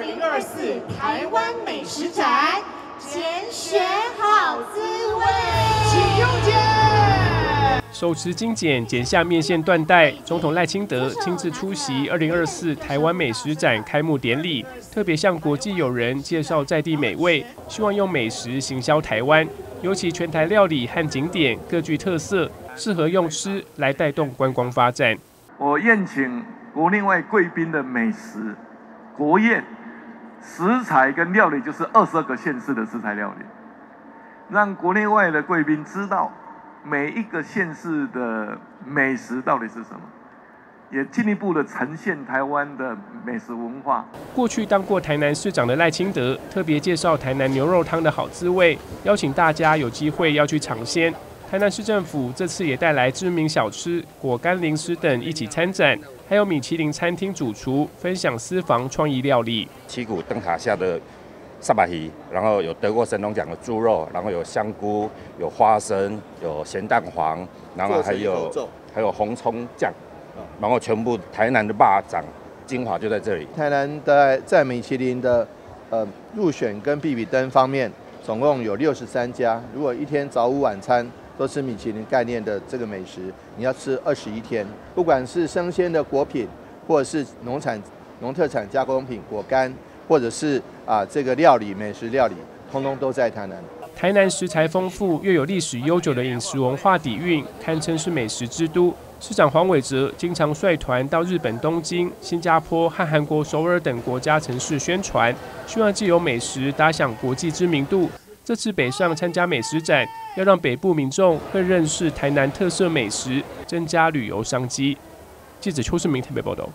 二零二四台湾美食展，拣选好滋味，请用餐。手持精简，剪下面线缎带。总统赖清德亲自出席二零二四台湾美食展开幕典礼，特别向国际友人介绍在地美味，希望用美食行销台湾。尤其全台料理和景点各具特色，适合用吃来带动观光发展。我宴请国内外贵宾的美食国宴食材跟料理，就是二十二个县市的食材料理，让国内外的贵宾知道每一个县市的美食到底是什么。也进一步的呈现台湾的美食文化。过去当过台南市长的赖清德特别介绍台南牛肉汤的好滋味，邀请大家有机会要去尝鲜。台南市政府这次也带来知名小吃、果干零食等一起参展，还有米其林餐厅主厨分享私房创意料理。七股灯塔下的沙巴鱼，然后有得过神农奖的猪肉，然后有香菇、有花生、有咸蛋黄，然后还有还有红葱酱。然后全部台南的霸掌精华就在这里。台南的在米其林的呃入选跟必比登方面，总共有六十三家。如果一天早午晚餐都是米其林概念的这个美食，你要吃二十一天。不管是生鲜的果品，或者是农产农特产加工品果干，或者是啊这个料理美食料理，通通都在台南。台南食材丰富，又有历史悠久的饮食文化底蕴，堪称是美食之都。市长黄伟哲经常率团到日本东京、新加坡和韩国首尔等国家城市宣传，希望借由美食打响国际知名度。这次北上参加美食展，要让北部民众更认识台南特色美食，增加旅游商机。记者邱世明台北报道。